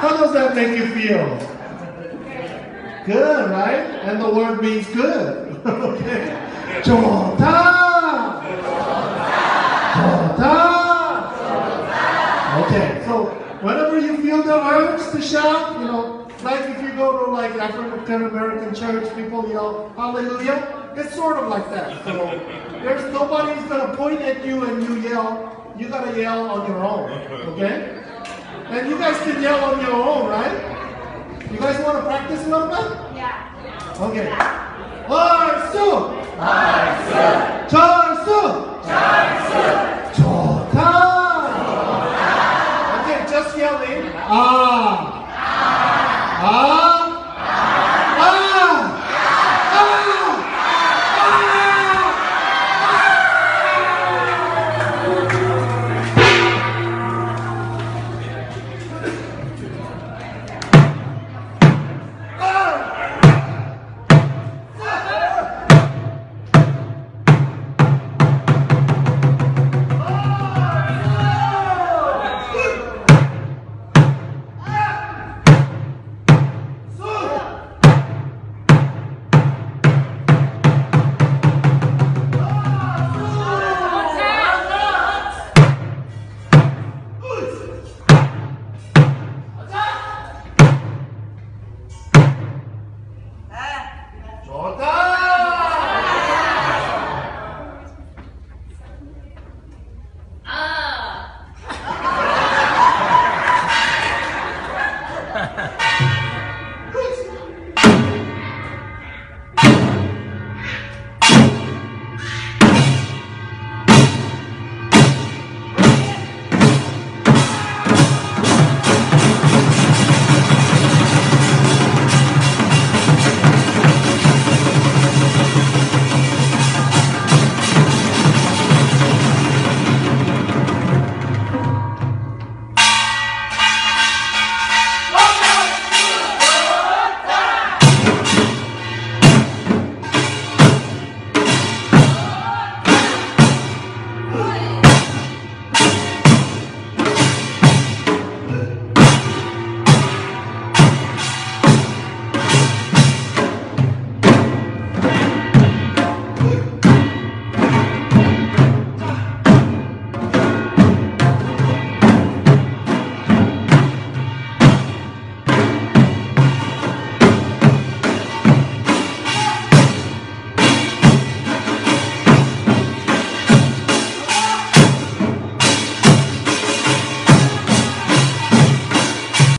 How does that make you feel? Good, right? And the word means good. okay. 좋다. 좋다. Okay, so whenever you feel the urge to shout, you know, like if you go to like African American church, people yell hallelujah. It's sort of like that. So there's nobody's gonna point at you and you yell. You gotta yell on your own. Okay? And you guys can yell on your own, right? You guys want to practice a little bit? Yeah. Okay. 얼쑤! 절수! 좋다! Okay, just yelling. 아! 아!